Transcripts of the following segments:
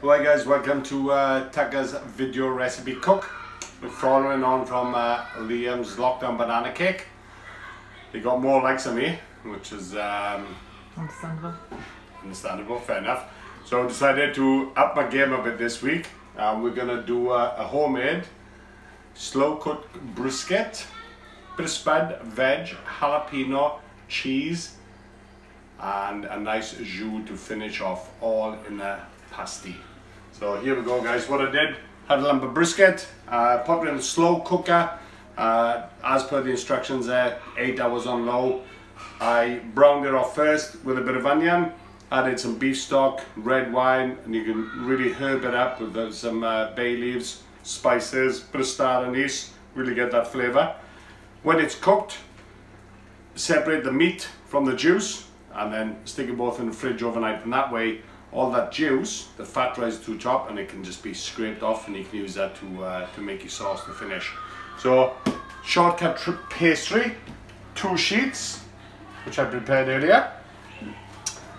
Hi guys, welcome to uh, Tucker's video recipe cook. We're following on from uh, Liam's lockdown banana cake. He got more likes than me, which is um, Understandable. understandable, fair enough. So I decided to up my game a bit this week. Um, we're gonna do a, a homemade slow cooked brisket, bit of spud, veg, jalapeno, cheese, and a nice jus to finish off all in a pasty. So here we go guys, what I did, had a lump of brisket, uh, put it in a slow cooker, uh, as per the instructions there, 8 hours on low. I browned it off first with a bit of onion, added some beef stock, red wine, and you can really herb it up with uh, some uh, bay leaves, spices, bit of star anise, really get that flavour. When it's cooked, separate the meat from the juice and then stick it both in the fridge overnight and that way all that juice, the fat rises to the top and it can just be scraped off and you can use that to, uh, to make your sauce to finish. So shortcrust pastry, two sheets, which I prepared earlier.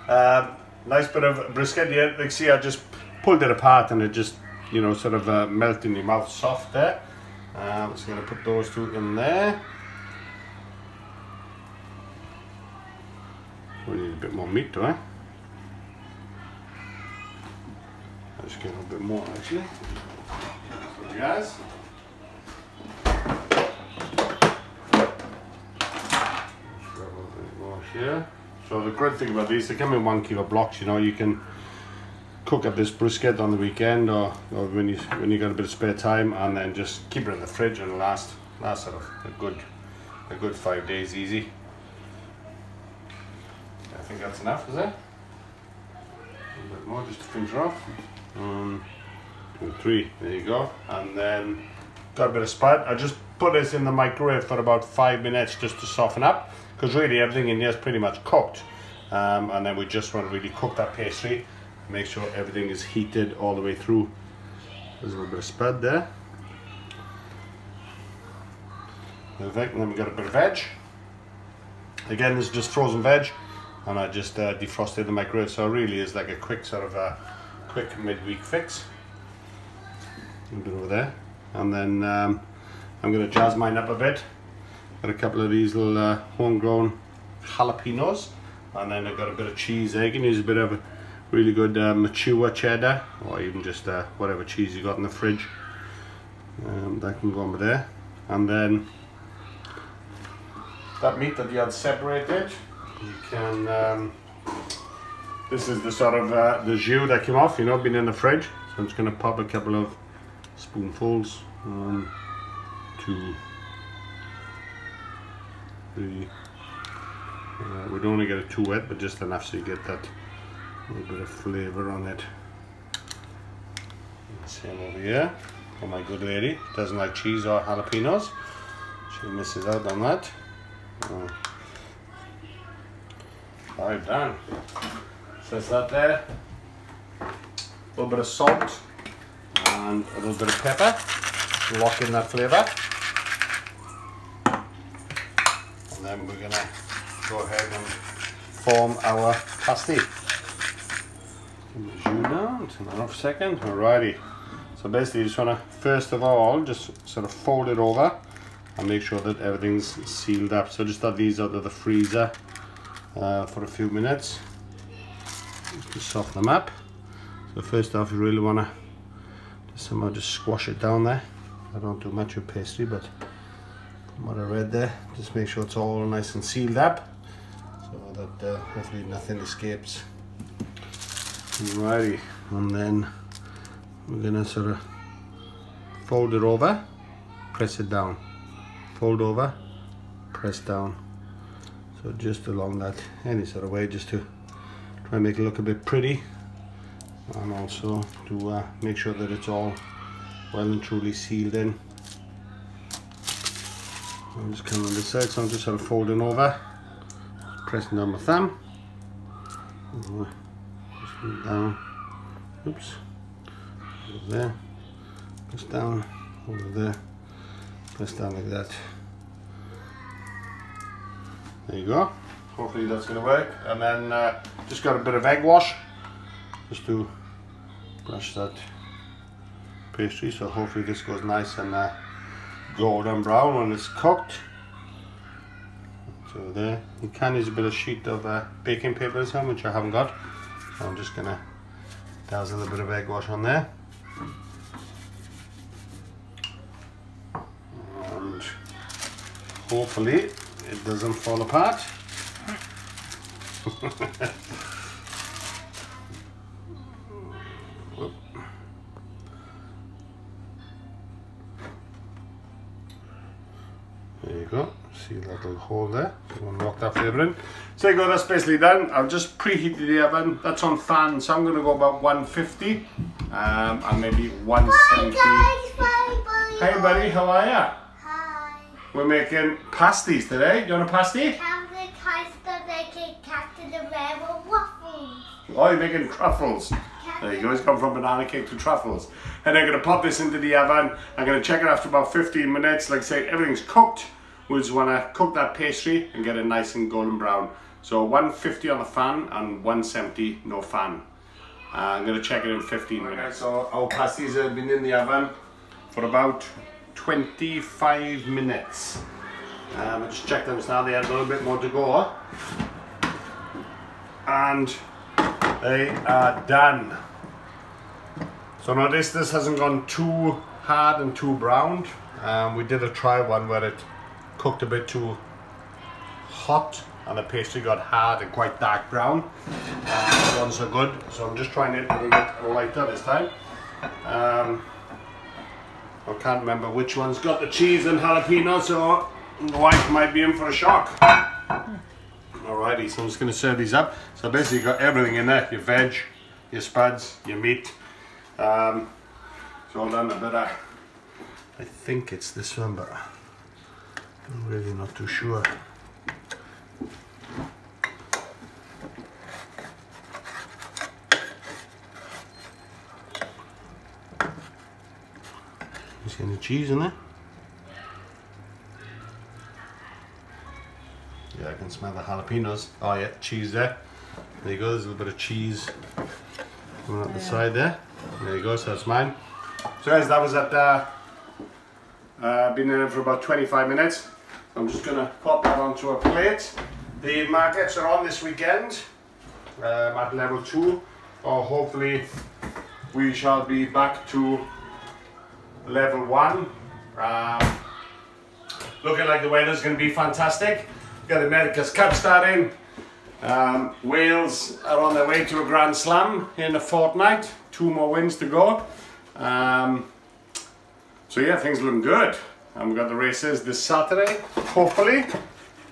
Um, nice bit of brisket, yeah, like see I just pulled it apart and it just, you know, sort of uh, melted in your mouth soft there. Um, just going to put those two in there. We need a bit more meat, do I? Let's get a little bit more actually. So guys. Here. So the great thing about these, they come in one kilo blocks, you know, you can cook up this brisket on the weekend or, or when you when you got a bit of spare time and then just keep it in the fridge and last last sort of a good a good five days easy. I think that's enough, is it? A little bit more just to finish off. One, two, three. There you go. And then got a bit of spud. I just put this in the microwave for about five minutes just to soften up because really everything in here is pretty much cooked. Um, and then we just want to really cook that pastry. Make sure everything is heated all the way through. There's a little bit of spud there. Perfect. And then we got a bit of veg. Again, this is just frozen veg and I just uh, defrosted the microwave so it really is like a quick sort of a quick midweek fix. A bit over there. And then um, I'm going to jazz mine up a bit. Got a couple of these little uh, homegrown jalapenos. And then I've got a bit of cheese egg and use a bit of a really good uh, mature cheddar or even just uh, whatever cheese you got in the fridge. Um, that can go over there. And then that meat that you had separated you can um, this is the sort of uh, the jus that came off you know been in the fridge. So I'm just going to pop a couple of spoonfuls one two three uh, we don't want to get it too wet but just enough so you get that little bit of flavor on it. Same over here. For my good lady. Doesn't like cheese or jalapenos. She misses out on that. Uh, Five done. Says that there. A little bit of salt and a little bit of pepper. Lock in that flavour. And then we're gonna go ahead and form our pasty. Jus down, turn that off second. Alrighty. So basically you just wanna first of all just sort of fold it over and make sure that everything's sealed up. So just have these out of the freezer uh, for a few minutes to soften them up. So first off you really want to somehow just squash it down there. I don't do much of pastry but what I read there just make sure it's all nice and sealed up so that uh, hopefully nothing escapes. Alrighty and then we're gonna sort of fold it over, press it down, fold over, press down so just along that any sort of way just to try and make it look a bit pretty. And also to uh, make sure that it's all well and truly sealed in. I'm just coming on this side so I'm just sort of folding over. Pressing down my thumb. Just down. Oops. Over there. Press down. Over there. Press down like that. There you go. Hopefully that's to work. And then uh, just got a bit of egg wash. Just to brush that pastry so hopefully this goes nice and uh, golden brown when it's cooked. So there. You can use a bit of sheet of uh, baking paper this time which I haven't got. So I'm just gonna dazzle a little bit of egg wash on there. And hopefully it doesn't fall apart There you go. See that little hole there. You want to lock that flavour in. So you go, that's basically done. I've just preheated the oven. That's on fan, so I'm going to go about 150 um, and maybe 170. Hi guys, Hey buddy, how are ya? Hi. We're making pasties today. You want a pasty? Have the guys that they can capture the rebel waffles. Oh, you're making truffles. There you go, it's come from banana cake to truffles. And I'm gonna pop this into the oven. I'm gonna check it after about 15 minutes. Like I say, everything's cooked. We just wanna cook that pastry and get it nice and golden brown. So 150 on the fan and 170 no fan. Uh, I'm gonna check it in 15 minutes. So our pasties have been in the oven for about 25 minutes. Um, I just checked them now, they had a little bit more to go. And they are done. So notice this hasn't gone too hard and too browned. Um, we did a try one where it cooked a bit too hot and the pastry got hard and quite dark brown. Uh, that one's are good, so I'm just trying it a little bit lighter this time. Um, I can't remember which one's got the cheese and jalapeno, so the wife might be in for a shock. Alrighty, so I'm just going to serve these up. So basically you got everything in there, your veg, your spuds, your meat. Um, it's all done a bit of, I think it's this one, but I'm really not too sure. You see any cheese in there? Yeah, I can smell the jalapenos. Oh yeah, cheese there. There you go, there's a little bit of cheese coming out the side there. There you go, so that's mine. So guys, that was at, uh, uh, been in it for about 25 minutes. I'm just gonna pop that onto a plate. The markets are on this weekend um, at level two, or hopefully we shall be back to level one. Um, looking like the weather's going to be fantastic. Got the America's Cup starting. Um, Wales are on their way to a Grand Slam in a fortnight. Two more wins to go. Um, so yeah, things looking good. And we've got the races this Saturday, hopefully.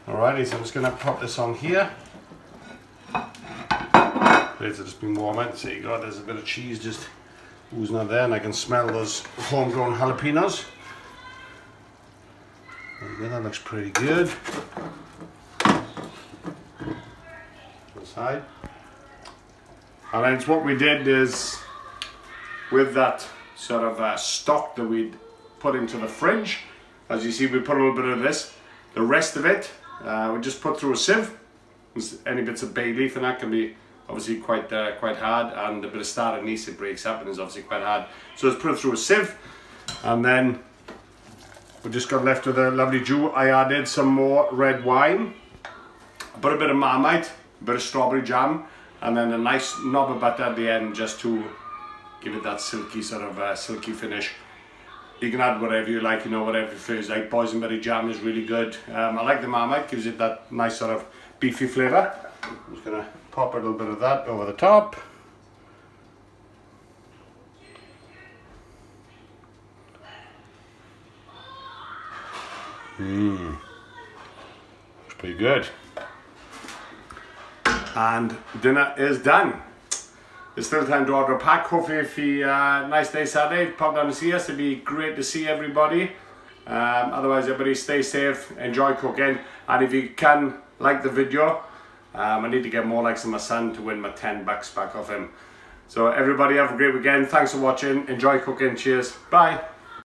Alrighty, so I'm just going to pop this on here. Plates have just been warming. So you got there's a bit of cheese just oozing out there, and I can smell those homegrown jalapenos. You that looks pretty good. Side. And then what we did is with that sort of uh, stock that we'd put into the fridge, as you see we put a little bit of this, the rest of it uh, we just put through a sieve. Any bits of bay leaf and that can be obviously quite uh, quite hard and a bit of star anise it breaks up and is obviously quite hard. So let's put it through a sieve and then we just got left with a lovely jus. I added some more red wine, put a bit of marmite, bit of strawberry jam and then a nice knob of butter at the end just to give it that silky sort of uh, silky finish. You can add whatever you like, you know, whatever you feel like. Boysenberry jam is really good. Um, I like the marmite, gives it that nice sort of beefy flavour. I'm just gonna pop a little bit of that over the top. Mmm, it's pretty good. And dinner is done. It's still time to order a pack. Hopefully, if you uh, nice day Saturday, pop down to see us. It'd be great to see everybody. Um, otherwise, everybody stay safe, enjoy cooking, and if you can like the video, um, I need to get more likes on my son to win my 10 bucks back off him. So everybody have a great weekend. Thanks for watching. Enjoy cooking. Cheers. Bye.